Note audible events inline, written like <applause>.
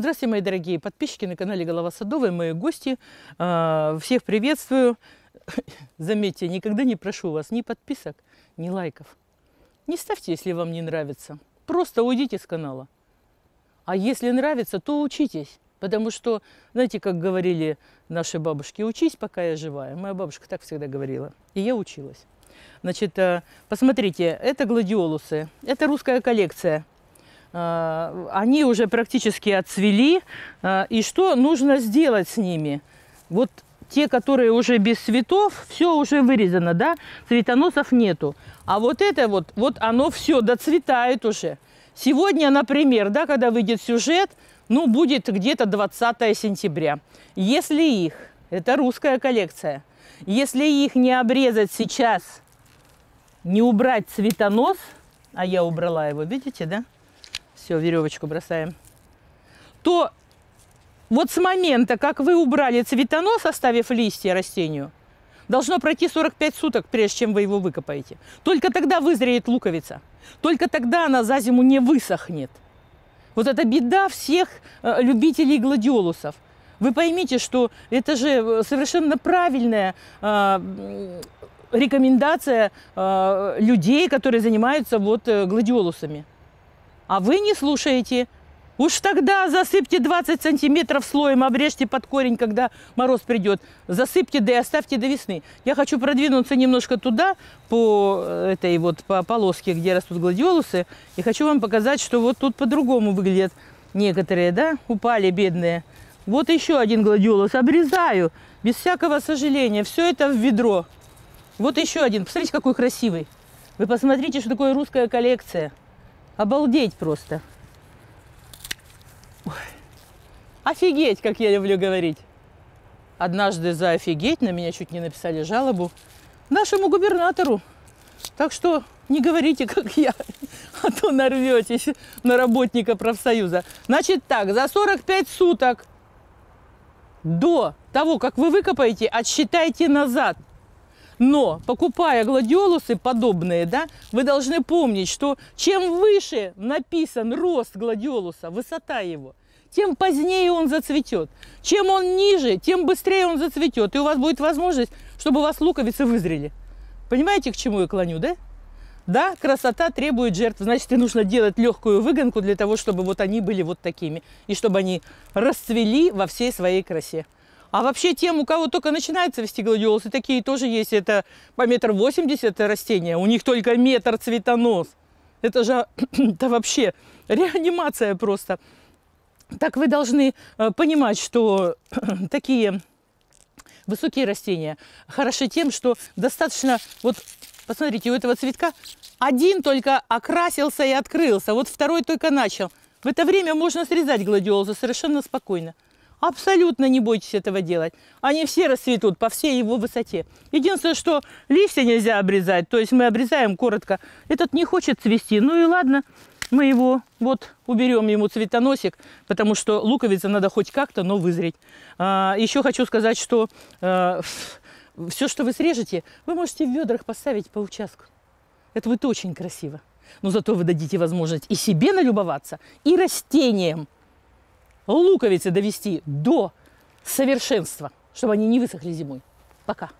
Здравствуйте, мои дорогие подписчики на канале Голова Садовая, мои гости. А, Всех приветствую. <laughs> Заметьте, никогда не прошу вас ни подписок, ни лайков. Не ставьте, если вам не нравится. Просто уйдите с канала. А если нравится, то учитесь. Потому что, знаете, как говорили наши бабушки, учись, пока я живая. Моя бабушка так всегда говорила. И я училась. Значит, э, посмотрите, это гладиолусы. Это русская коллекция. А, Они уже практически отцвели. А, И что нужно сделать с ними? Вот те, которые уже без цветов, все уже вырезано, да? Цветоносов нету. А вот это вот, вот оно все доцветает уже. Сегодня, например, да, когда выйдет сюжет, ну, будет где-то 20 сентября. Если их, это русская коллекция, если их не обрезать сейчас, не убрать цветонос, а я убрала его, видите, да? Все, веревочку бросаем. То вот с момента, как вы убрали цветонос, оставив листья растению, должно пройти 45 суток, прежде чем вы его выкопаете. Только тогда вызреет луковица. Только тогда она за зиму не высохнет. Вот это беда всех э, любителей гладиолусов. Вы поймите, что это же э, совершенно правильная э, рекомендация людей, которые занимаются вот гладиолусами. А вы не слушаете. Уж тогда засыпьте 20 сантиметров слоем, обрежьте под корень, когда мороз придет. Засыпьте, да и оставьте до весны. Я хочу продвинуться немножко туда, по э, этой вот по полоске, где растут гладиолусы. И хочу вам показать, что вот тут по-другому выглядят некоторые, да, упали бедные. Вот еще один гладиолус. Обрезаю, без всякого сожаления. Все это в ведро. Вот еще один. Посмотрите, какой красивый. Вы посмотрите, что такое русская коллекция. Обалдеть просто. Офигеть, как я люблю говорить. Однажды за офигеть на меня чуть не написали жалобу нашему губернатору. Так что не говорите, как я, а то нарветесь на работника профсоюза. Значит так, за 45 суток до того, как вы выкопаете, отсчитайте назад. Но, покупая гладиолусы подобные, да, вы должны помнить, что чем выше написан рост гладиолуса, высота его, тем позднее он зацветет. Чем он ниже, тем быстрее он зацветет. И у вас будет возможность, чтобы у вас луковицы вызрели. Понимаете, к чему я клоню, да? Да, красота требует жертв. Значит, и нужно делать легкую выгонку для того, чтобы вот они были вот такими. И чтобы они расцвели во всей своей красе. А вообще тем, у кого только начинается вести гладиолусы, такие тоже есть. Это по метр восемьдесят растения. У них только метр цветонос. Это же <clears throat> это вообще реанимация просто. Так вы должны э, понимать, что <clears throat> такие высокие растения хороши тем, что достаточно, вот посмотрите, у этого цветка один только окрасился и открылся, вот второй только начал. В это время можно срезать гладиолусы совершенно спокойно. Абсолютно не бойтесь этого делать. Они все расцветут по всей его высоте. Единственное, что листья нельзя обрезать, то есть мы обрезаем коротко. Этот не хочет цвести, ну и ладно, мы его вот уберем ему цветоносик, потому что луковица надо хоть как-то, но вызреть. А, еще хочу сказать, что все, что вы срежете, вы можете в ведрах поставить по участку. Это будет очень красиво. Но зато вы дадите возможность и себе налюбоваться, и растениям луковицы довести до совершенства, чтобы они не высохли зимой. Пока.